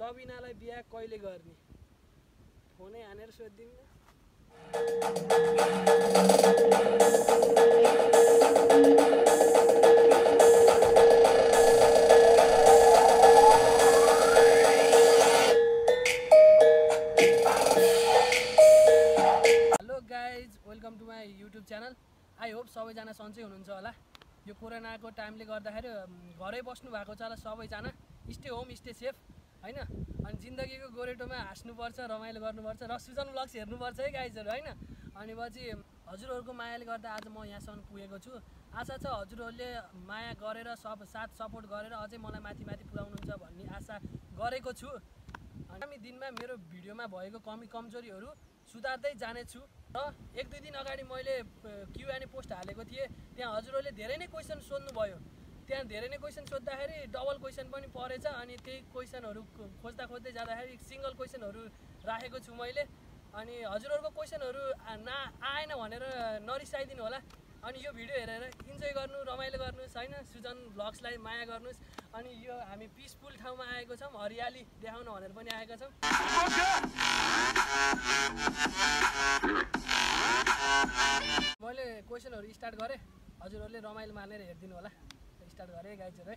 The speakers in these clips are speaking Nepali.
सबिनालाई बिहा कहिले गर्ने? फोनै हानेर सोधिदिउँ hello guys welcome to my YouTube channel. I hope सबैजना सन्चै हुनुहुन्छ होला। यो कोरोनाको टाइमले गर्दाखेरि घरै बस्नु भएको छ होला सबैजना। Stay home stay safe. होइन? अनि जिन्दगीको गोरेटोमा हाँस्नुपर्छ रमाइलो गर्नुपर्छ र सुजन ब्लग्स हेर्नुपर्छ है गाइजहरू होइन? अनि पछि हजुरहरूको मायाले गर्दा आज म यहाँसम्म पुगेको छु। आशा छ हजुरहरूले माया गरेर सब साथ सपोर्ट गरेर अझै मलाई माथि माथि पुऱ्याउनुहुन्छ भन्ने आशा गरेको छु। आगामी दिनमा मेरो भिडियोमा भएको कमी कमजोरीहरू सुधार्दै जानेछु। र एक दुई दिन अगाडि मैले क्युएनए पोस्ट हालेको थिएँ। त्यहाँ हजुरहरूले धेरै नै क्वेसन सोध्नुभयो। त्यहाँ धेरै नै क्वेसन सोद्धाखेरि डबल क्वेसन पनि परेछ अनि त्यही क्वेसनहरू खोज्दा खोज्दै जाँदाखेरि सिङ्गल क्वेसनहरू राखेको छु मैले। अनि हजुरहरूको क्वेसनहरू ना आएन भनेर नरिसाइदिनु होला। अनि यो भिडियो हेरेर इन्जोय गर्नु रमाइलो गर्नुहोस् होइन सुजन भ्लग्सलाई माया गर्नुहोस्। अनि यो हामी पिसफुल ठाउँमा आएको छौँ हरियाली देखाउन भनेर पनि आएका छौँ। मैले क्वेसनहरू स्टार्ट गरेँ। हजुरहरूले रमाइलो मानेर हेरिदिनु होला। स्टार्ट गरेँ गाइजहरू है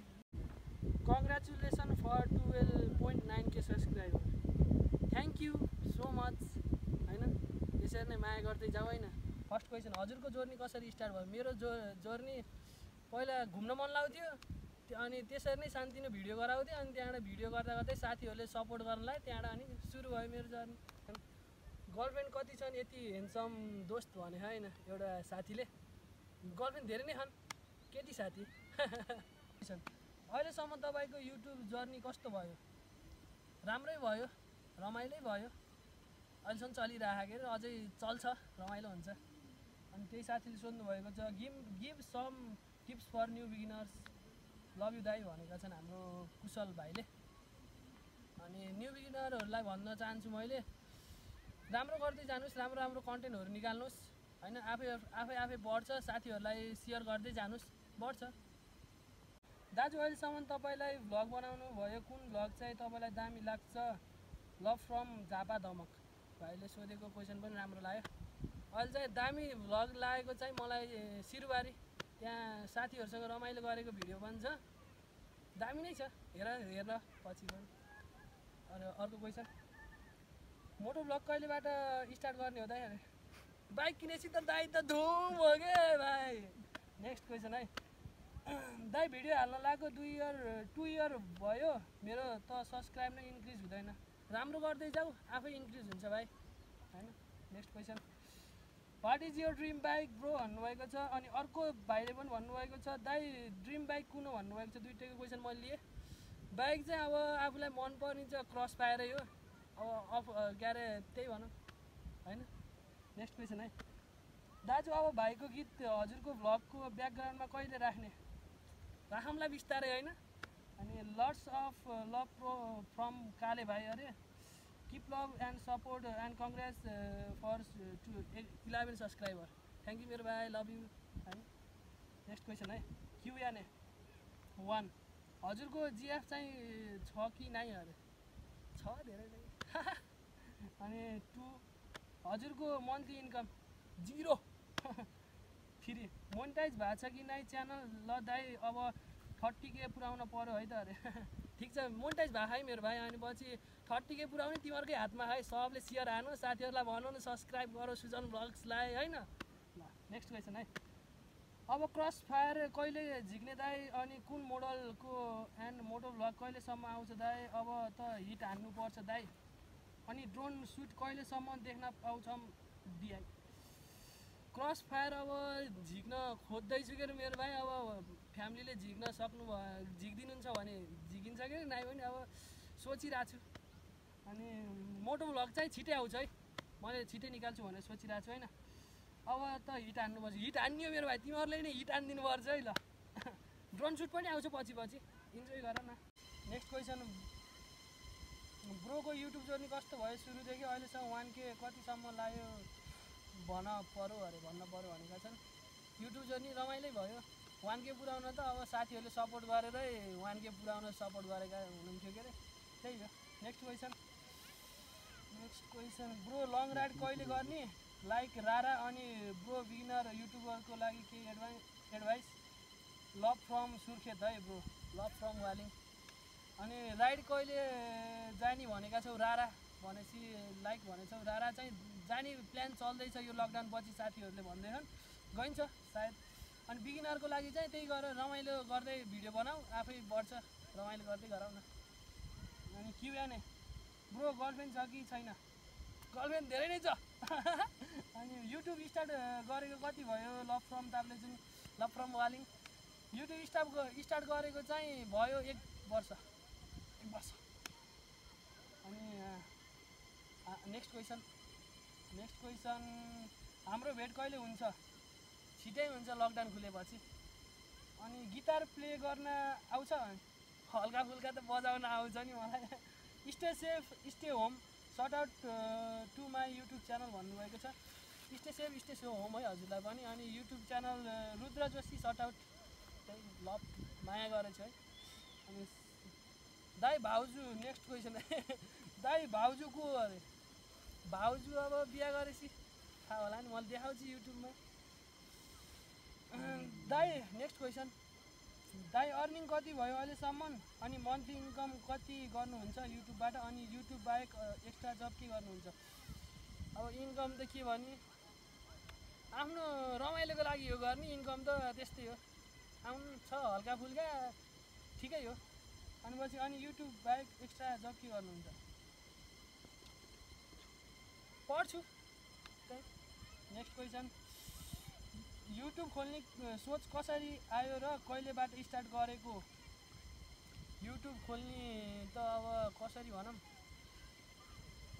congratulation for twelve point nine K subscriber thank you so much होइन? यसरी नै माया गर्दै जाऊ होइन? फर्स्ट क्वेसन हजुरको जर्नी कसरी स्टार्ट भयो? मेरो जो जर्नी पहिला घुम्न मन लाग्थ्यो अनि त्यसरी नै सानतिनो भिडियो गराउँथ्यो अनि त्यहाँबाट भिडियो गर्दा गर्दै साथीहरूले सपोर्ट गर्नलाई त्यहाँबाट अनि सुरु भयो मेरो जर्नी गर्लफ्रेन्ड कति छन्? यति हेन्सम दोस्त भने होइन एउटा साथीले। गर्लफ्रेन्ड धेरै नै छन्। केटी साथी? अहिलेसम्म तपाईँको युट्युब जर्नी कस्तो भयो? राम्रै भयो रमाइलै भयो। अहिलेसम्म चलिरहेको अरे अझै चल्छ रमाइलो हुन्छ। अनि त्यही साथीले सोध्नुभएको छ give give some tips for new beginners love you दाई भनेका छन् हाम्रो कुशल भाइले। अनि न्यू बिगिनरहरूलाई भन्न चाहन्छु मैले राम्रो गर्दै जानुहोस् राम्रो राम्रो कन्टेन्टहरू निकाल्नुहोस्। होइन आफै आफै आफै बढ्छ साथीहरूलाई सेयर गर्दै जानुहोस्। बढ्छ। दाजु अहिलेसम्म तपाईँलाई भ्लग बनाउनु भयो कुन भ्लग चाहिँ तपाईँलाई दामी लाग्छ? लभ फ्रम झापा धमक। भाइले सोधेको क्वेसन पनि राम्रो लाग्यो। अहिले चाहिँ दामी भ्लग लागेको चाहिँ मलाई सिरुबारी। त्यहाँ साथीहरूसँग रमाइलो गरेको भिडियो पनि छ। दामी नै छ। हेर हेर पछि पनि। अनि अर्को क्वेसन मोटो ब्लग कहिलेबाट स्टार्ट गर्ने हो दाइ अरे बाइक किनेपछि त दाइ त धुम हो के भाइ? नेक्स्ट क्वेसन है। दाइ भिडियो हाल्न लागेको दुई इयर टु इयर भयो। मेरो त सब्सक्राइब नै इन्क्रिज हुँदैन। राम्रो गर्दै जाऊ आफै इन्क्रिज हुन्छ भाइ। होइन? Next question what is your dream bike bro भन्नुभएको छ। अनि अर्को भाइले पनि भन्नुभएको छ दाइ ड्रिम बाइक कुन भन्नुभएको छ। दुइटैको क्वेसन मैले लिएँ। बाइक चाहिँ अब आफूलाई मनपर्ने चाहिँ क्रस पाएरै हो। अब अफ के अरे त्यही भनौँ। होइन? नेक्स्ट क्वेसन है। दाजु अब भाइको गीत हजुरको भ्लगको ब्याकग्राउन्डमा कहिले राख्ने? राखौँला बिस्तारै होइन? अनि lots of love bro from Kale भाइ अरे। Keep love and support and congrats for two eleven subscriber thank you मेरो भाइ. लभ यु होइन नेक्स्ट क्वेसन है। क्युएनए वान हजुरको जिएफ चाहिँ छ कि नै अरे? छ धेरै नै। अनि टु हजुरको मन्थली इन्कम जिरो मोनिटाइज भएको छ कि नै च्यानल? ल दाइ अब थर्टी के पुऱ्याउन पऱ्यो है त अरे। ठिक छ मोनिटाइज भएको है मेरो भाइ। अनि पछि थर्टी के पुऱ्याउने तिमीहरूकै हातमा है। सबले सेयर हानु साथीहरूलाई भनौँ न सब्सक्राइब गरौँ सुजन ब्लग्सलाई होइन? ल नेक्स्ट क्वेसन है। अब क्रस फायर कहिले झिक्ने दाइ? अनि कुन मोडलको एन्ड मोटो भ्लग कहिलेसम्म आउँछ दाइ? अब त हिट हान्नुपर्छ दाइ। अनि ड्रोन सुट कहिलेसम्म देख्न पाउँछौँ डिआई क्रस फायर अब झिक्न खोज्दैछु के मेरो भाइ अब फ्यामिलीले झिक्न सक्नु भयो झिकिदिनुहुन्छ भने झिकिन्छ कि नै पनि अब सोचिरहेको छु। अनि मोटो भ्लग चाहिँ छिटै आउँछ है। मैले छिटै निकाल्छु भनेर सोचिरहेको छु होइन। अब त हिट हान्नुपर्छ हिट हान्ने हो मेरो भाइ तिमीहरूले नै हिट हानिदिनुपर्छ है ल। ड्रोन सुट पनि आउँछ पछि पछि। इन्जोय गर न। नेक्स्ट क्वेसन ब्रोको युट्युब जर्नी कस्तो भयो? सुरुदेखि अहिलेसम्म वान के कतिसम्म लाग्यो? भन पऱ्यो अरे भन्न पऱ्यो भनेका छन्। युट्युब जर्नी रमाइलै भयो। वान के पुऱ्याउन त अब साथीहरूले सपोर्ट गरेरै वान के पुऱ्याउन सपोर्ट गरेका हुनुहुन्थ्यो के अरे? त्यही हो। Next question next question bro long ride कहिले गर्ने? लाइक रारा अनि ब्रो बिगिनर युट्युबरको लागि केही advice advice love from Surkhet है ब्रो लभ फ्रम वालिङ अनि राइड कहिले जाने भनेका छौ रारा भनेपछि लाइक भनेछौ। रारा चाहिँ जाने प्लान चल्दैछ यो लकडाउन पछि साथीहरूले भन्दैछन् गइन्छ सायद। अनि बिगिनरको लागि चाहिँ त्यही गरेर रमाइलो गर्दै भिडियो बनाऊ। आफै बढ्छ रमाइलो गर्दै गराउ न अनि क्युएनए ब्रो गर्लफ्रेन्ड छ कि छैन? गर्लफ्रेन्ड धेरै नै छ। अनि युट्युब स्टार्ट गरेको कति भयो? Love from Taplejung love from Waling YouTube start start गरेको चाहिँ भयो एक वर्ष। एक वर्ष। अनि नेक्स्ट क्वेसन नेक्स्ट क्वेसन हाम्रो भेट कहिले हुन्छ? छिटै हुन्छ लकडाउन खुलेपछि। अनि गिटार प्ले गर्न आउँछ? हल्का फुल्का त बजाउन आउँछ नि मलाई। Stay safe stay home shout out to my YouTube channel भन्नुभएको छ। Stay safe stay safe home है हजुरलाई पनि। अनि YouTube channel Rudra Joshi shout out त्यही लभ माया गरेछु है। अनि दाई भाउजू नेक्स्ट क्वेसन दाई भाउजू को हो अरे। भाउजू अब बिहा गरेपछि थाहा होला नि मैले देखाउँछु युट्युबमा। दाई नेक्स्ट क्वेसन दाई अर्निङ कति भयो अहिलेसम्म? अनि मन्थली इन्कम कति गर्नुहुन्छ युट्युबबाट? अनि युट्युब बाहेक एक्स्ट्रा जब के गर्नुहुन्छ? अब इन्कम त के भने आफ्नो रमाइलोको लागि हो गर्ने इन्कम त त्यस्तै हो। आउनु छ हल्का फुल्का ठिकै हो। अनि पछि अनि युट्युब बाहेक एक्स्ट्रा जब के गर्नुहुन्छ? पढ्छु। नेक्स्ट क्वेसन युट्युब खोल्ने सोच कसरी आयो र कहिलेबाट स्टार्ट गरेको? युट्युब खोल्ने त अब कसरी भनौँ?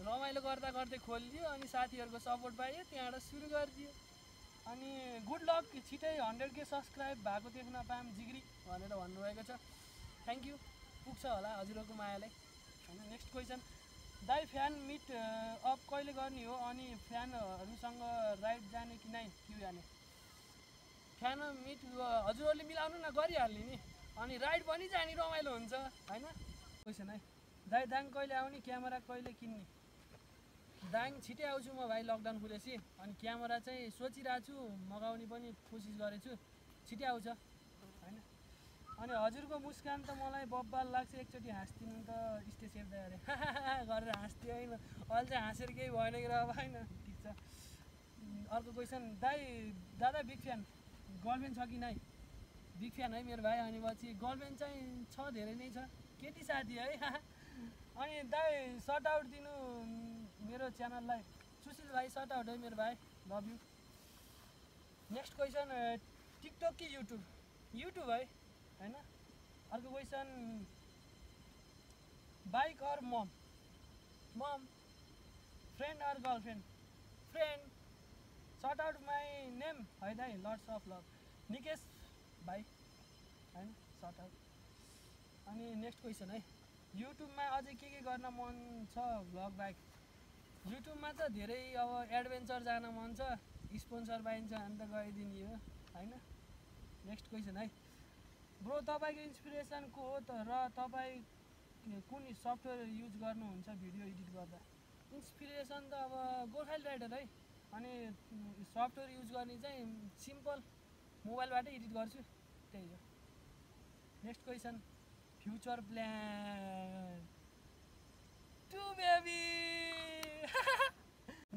रमाइलो गर्दा गर्दै खोलिदियो अनि साथीहरूको सपोर्ट पाइयो त्यहाँबाट सुरु गरिदियो। अनि गुड लक छिटै हन्ड्रेड के सब्सक्राइब भएको देख्न पाऊँ जिग्री भनेर भन्नुभएको छ। थ्याङ्क यू पुग्छ होला हजुरहरूको मायालाई। होइन नेक्स्ट क्वेसन दाई फ्यान मिट अप कहिले गर्ने हो अनि फ्यानहरूसँग राइड जाने कि नै क्यु जाने फ्यान मिट हजुरहरूले मिलाउनु न गरिहाल्ने नि। अनि राइड पनि जाने रमाइलो हुन्छ होइन? क्वेसन है दाई दाङ कहिले आउने क्यामेरा कहिले किन्ने? दाङ छिटै आउँछु म भाइ लकडाउन खुलेपछि अनि क्यामेरा चाहिँ सोचिरहेको छु मगाउने पनि कोसिस गरेछु। छिटै आउँछ। अनि हजुरको मुस्कान त मलाई बब्बाल लाग्छ एकचोटि हाँसिदिनु त स्टे सेफ दा अरे। गरेर हाँस्थ्यो होइन। अहिले चाहिँ हाँसेर केही भएन कि अब होइन। ठिक छ। अर्को क्वेसन दाई दादा बिग फ्यान गर्लफ्रेन्ड छ कि नै बिग फ्यान है मेरो भाइ अनि पछि गर्लफ्रेन्ड चाहिँ छ धेरै नै छ। केटी साथी है। अनि दाई सर्ट आउट दिनु मेरो च्यानललाई। सुशील भाइ सर्ट आउट है मेरो भाइ। Love you next question TikTok कि युट्युब युट्युब है। होइन? अर्को question bike or mom mom friend or girlfriend friend shout out my name है दाइ लट्स अफ लभ निकेश भाइ होइन सर्ट आउट अनि नेक्स्ट क्वेसन है? युट्युबमा अझै के के गर्न मन छ भ्लग बाइक युट्युबमा त धेरै अब एडभेन्चर जान मन छ स्पोन्सर पाइन्छ भने त गइदिने हो होइन? नेक्स्ट क्वेसन है? ब्रो तपाईँको इन्सपिरेसन को हो त? र तपाईँ कुन सफ्टवेयर युज गर्नुहुन्छ भिडियो एडिट गर्दा? इन्सपिरेसन त अब गोर्खाली राइडर है। अनि सफ्टवेयर युज गर्ने चाहिँ सिम्पल मोबाइलबाटै एडिट गर्छु। त्यही हो। Next question future plan to baby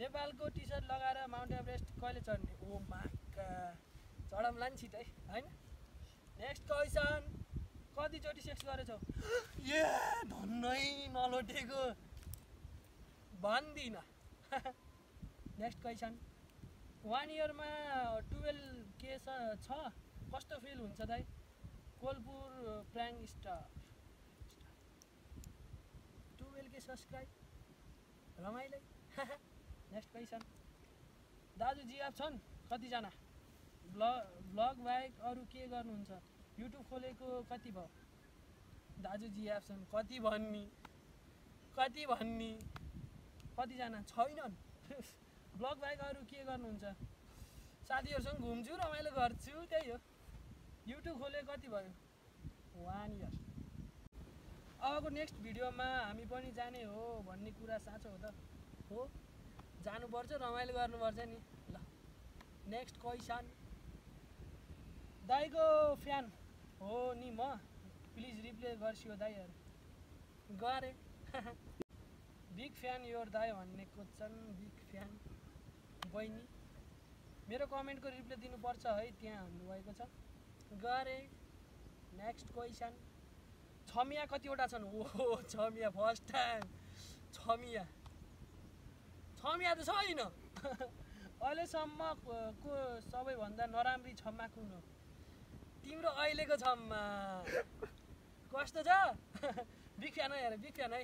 नेपालको टी सर्ट लगाएर माउन्ट एभरेस्ट कहिले चढ्ने? ओ माका चढाउँला नि छिटै होइन? नेक्स्ट क्वेसन कतिचोटि सेक्स गरेछौ? ए धन्नै नलोटेको। भन्दिनँ। नेक्स्ट क्वेसन वान इयरमा टुवेल्भ के छ। कस्तो फिल हुन्छ दाइ? कोलपुर प्र्याङ स्टार टुवेल्भ के सब्सक्राइब रमाइलो। नेक्स्ट क्वेसन दाजु जिआफ छन् कतिजना? ब्लग बाहेक अरू के गर्नुहुन्छ? युट्युब खोलेको कति भयो? दाजु जिआफ छन् कति भन्ने? कति भन्ने? कतिजना छैनन्? ब्लग बाहेक अरू के गर्नुहुन्छ? साथीहरूसँग घुम्छु रमाइलो गर्छु त्यही हो। युट्युब खोले कति भयो? One year. अबको नेक्स्ट भिडियोमा हामी पनि जाने हो भन्ने कुरा साँचो हो त। हो? जानुपर्छ रमाइलो गर्नुपर्छ नि। ल नेक्स्ट क्वेसन। दाईको फ्यान हो नि म। प्लिज रिप्ले गर्छु दाईहरू। गरे। बिग फ्यान योर दाई भनेको छन् बिग फ्यान। बहिनी मेरो कमेन्टको रिप्लाई दिनुपर्छ है त्यहाँ भन्नुभएको छ। गरे। Next question. छमिया कतिवटा छन्? ओ छमिया फर्स्ट टाइम। छमिया। छमिया त छैन। अहिलेसम्म को सबैभन्दा नराम्री क्षमा कुन हो? तिम्रो अहिलेको छम्मा कस्तो छ? बिग हेर बिग फ्यान है।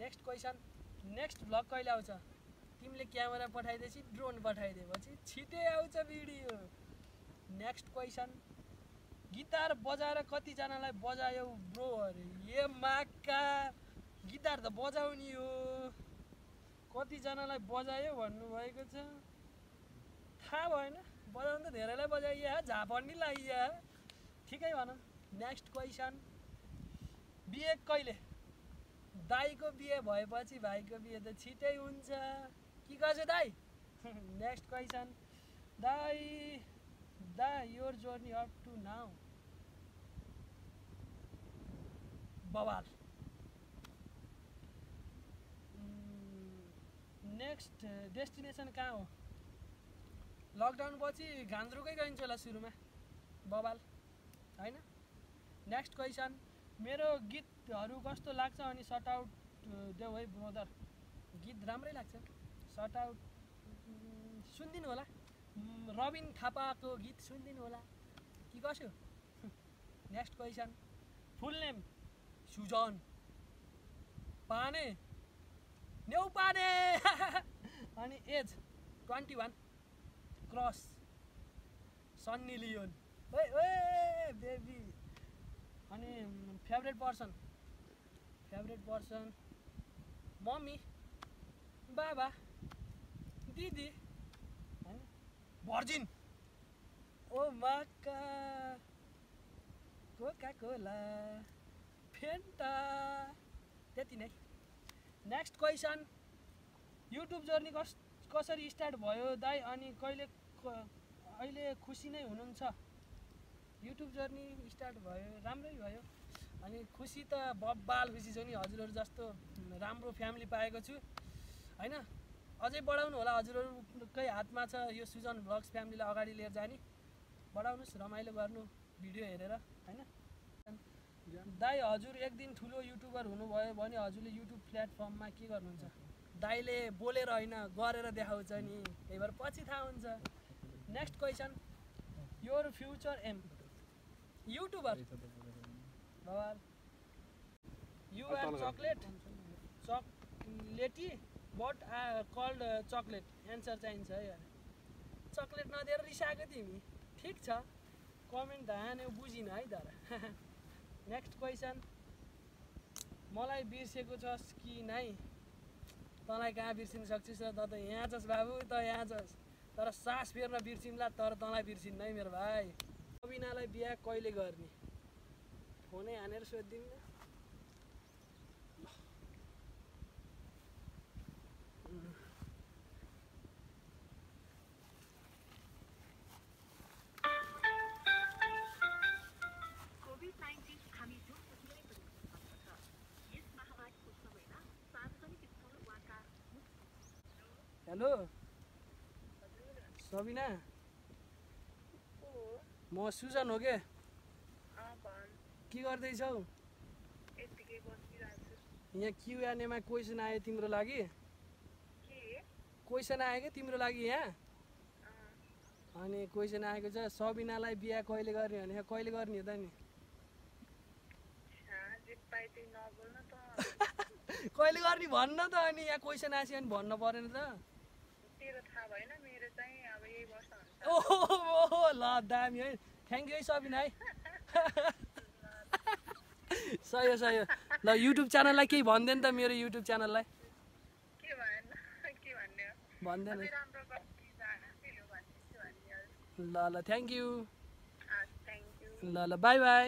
नेक्स्ट क्वेसन नेक्स्ट भ्लग कहिले आउँछ? तिमीले क्यामेरा पठाइदिएपछि ड्रोन पठाइदिएपछि छिटै आउँछ भिडियो नेक्स्ट क्वेसन गिटार बजाएर कतिजनालाई बजायौ ब्रो अरे ए माका। गिटार त बजाउने हो। कतिजनालाई बजायो भन्नुभएको छ? थाहा भएन। बजाउनु त धेरैलाई बजाइया झापन्डी लाइया ठिकै भन। नेक्स्ट क्वेसन बिहे कहिले? दाईको बिहे भएपछि भाइको बिहे त छिटै हुन्छ। के गर्छ दाई? नेक्स्ट क्वेसन दाई दा your journey up to now बवाल। नेक्स्ट डेस्टिनेसन कहाँ हो? लकडाउन पछि घान्द्रुकै गइन्छ होला सुरुमा। बवाल। होइन? नेक्स्ट क्वेसन मेरो गीतहरू कस्तो लाग्छ अनि सर्ट आउट देऊ है ब्रदर। गीत राम्रै लाग्छ। सर्ट आउट सुनिदिनु होला। रबिन थापाको गीत सुनिदिनु होला। कि कसो? Next question full name Sujan Pane. न्यौ पाने अनि age twenty one crush Sunny Leone ओए ओए बेबी अनि favourite person favourite person mummy बाबा दिदी होइन भर्जिन ओ माका कोका कोला फेन्टा त्यति नै. नेक्स्ट क्वेसन युट्युब जर्नी कस कसरी स्टार्ट भयो दाइ अनि कहिले अहिले खुसी नै हुनुहुन्छ। युट्युब जर्नी स्टार्ट भयो राम्रै भयो। अनि खुसी त बब्बाल खुसी छु नि हजुरहरू जस्तो राम्रो फ्यामिली पाएको छु। होइन? अझै बढाउनु होला हजुरहरूकै हातमा छ यो सुजन भ्लग्स फ्यामिलीलाई अगाडि लिएर जाने। बढाउनुहोस् रमाइलो गर्नु भिडियो हेरेर होइन? दाई हजुर एक दिन ठुलो युट्युबर हुनुभयो भने हजुरले युट्युब प्लेटफर्ममा के गर्नुहुन्छ? दाईले बोलेर होइन गरेर देखाउँछ नि। त्यही भएर पछि थाहा हुन्छ। Next question your future aim YouTuber भगवान you are chocolate chocolaty but called chocolate answer चाहिन्छ है चक्लेट नदिएर रिसाएको तिमी ठिक छ कमेन्ट धान्यो बुझिन है तर नेक्स्ट क्वेसन मलाई बिर्सेको छस् कि नै तँलाई कहाँ बिर्सिन सक्छस् र त यहाँ छस् बाबु त यहाँ छस् तर सास फेर्न बिर्सिन्ला तर तँलाई बिर्सिन्न है मेरो भाइ। सबिनालाई बिहा कहिले गर्ने? फोनै हानेर कार हेलो। सबिना? म सुजन हो के? के गर्दैछौ? यहाँ क्युएनएमा क्वेसन आयो तिम्रो लागि। क्वेसन आयो क्या तिम्रो लागि यहाँ? अनि क्वेसन आएको छ सबिनालाई बिहा कहिले गर्ने भने कहिले गर्ने हो त नि? कहिले गर्ने भन्न त अनि यहाँ क्वेसन आएछ भने भन्नु परेन त। ओहो ल दामी है थ्याङ्क यू है सबिना है सही हो सही हो। ल युट्युब च्यानललाई केही भनिदियो नि त मेरो युट्युब च्यानललाई के भएन के भन्ने हो? भनिदियो अझै नि राम्रो गर्छु भन्छु भनिदिन्छु भन्ने ल ल थ्याङ्क यू थ्याङ्क यू ल ल बाई बाई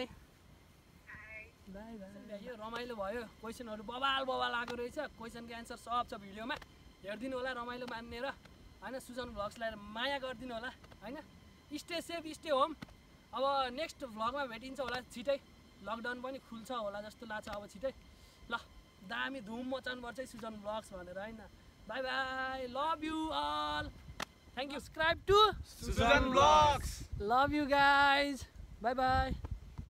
बाई बाई यो रमाइलो भयो। क्वेसनहरू बबाल बबाल आएको रहेछ। क्वेसनको एन्सर सब छ भिडियोमा। हेरिदिनु होला रमाइलो मान्ने र। होइन सुजन भ्लग्सलाई माया गरिदिनु होला होइन? स्टे सेफ स्टे होम अब नेक्स्ट भ्लगमा भेटिन्छ होला छिटै। लकडाउन पनि खुल्छ होला जस्तो लाग्छ अब छिटै। ल दामी धुम मचाउनुपर्छ है सुजन भ्लग्स भनेर होइन? Bye bye love you all thank you subscribe to Susan Vlogs. Love you guys bye bye